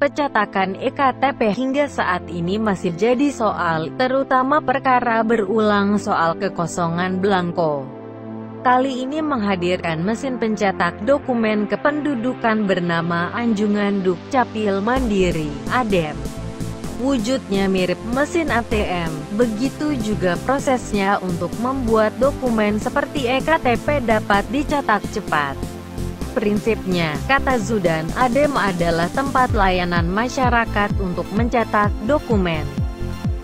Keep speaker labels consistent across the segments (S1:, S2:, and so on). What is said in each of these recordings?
S1: Pencetakan EKTP hingga saat ini masih jadi soal, terutama perkara berulang soal kekosongan belangko. Kali ini menghadirkan mesin pencetak dokumen kependudukan bernama Anjungan Dukcapil Mandiri, ADEM. Wujudnya mirip mesin ATM, begitu juga prosesnya untuk membuat dokumen seperti EKTP dapat dicetak cepat. Prinsipnya, kata Zudan, ADEM adalah tempat layanan masyarakat untuk mencetak dokumen.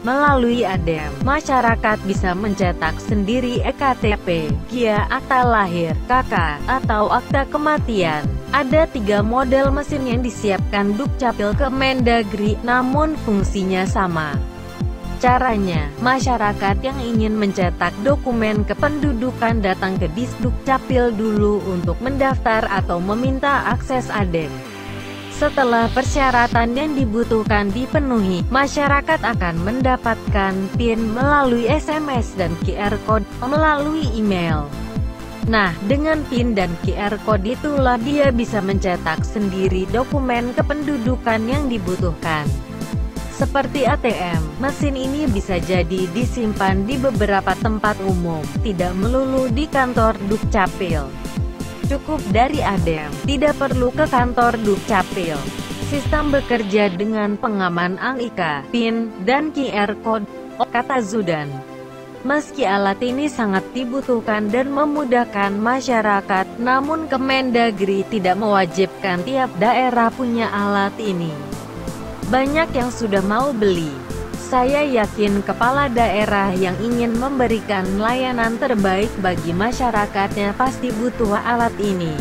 S1: Melalui ADEM, masyarakat bisa mencetak sendiri EKTP, KIA, akta lahir, KK, atau akta kematian. Ada tiga model mesin yang disiapkan Dukcapil Kemendagri, namun fungsinya sama. Caranya, masyarakat yang ingin mencetak dokumen kependudukan datang ke Disduk Capil dulu untuk mendaftar atau meminta akses ADEM. Setelah persyaratan yang dibutuhkan dipenuhi, masyarakat akan mendapatkan PIN melalui SMS dan QR Code melalui email. Nah, dengan PIN dan QR Code itulah dia bisa mencetak sendiri dokumen kependudukan yang dibutuhkan. Seperti ATM, mesin ini bisa jadi disimpan di beberapa tempat umum, tidak melulu di kantor Dukcapil. Cukup dari ADEM, tidak perlu ke kantor Dukcapil. Sistem bekerja dengan pengaman ANIK, PIN, dan QR Code, kata Zudan. Meski alat ini sangat dibutuhkan dan memudahkan masyarakat, namun Kemendagri tidak mewajibkan tiap daerah punya alat ini. Banyak yang sudah mau beli. Saya yakin kepala daerah yang ingin memberikan layanan terbaik bagi masyarakatnya pasti butuh alat ini.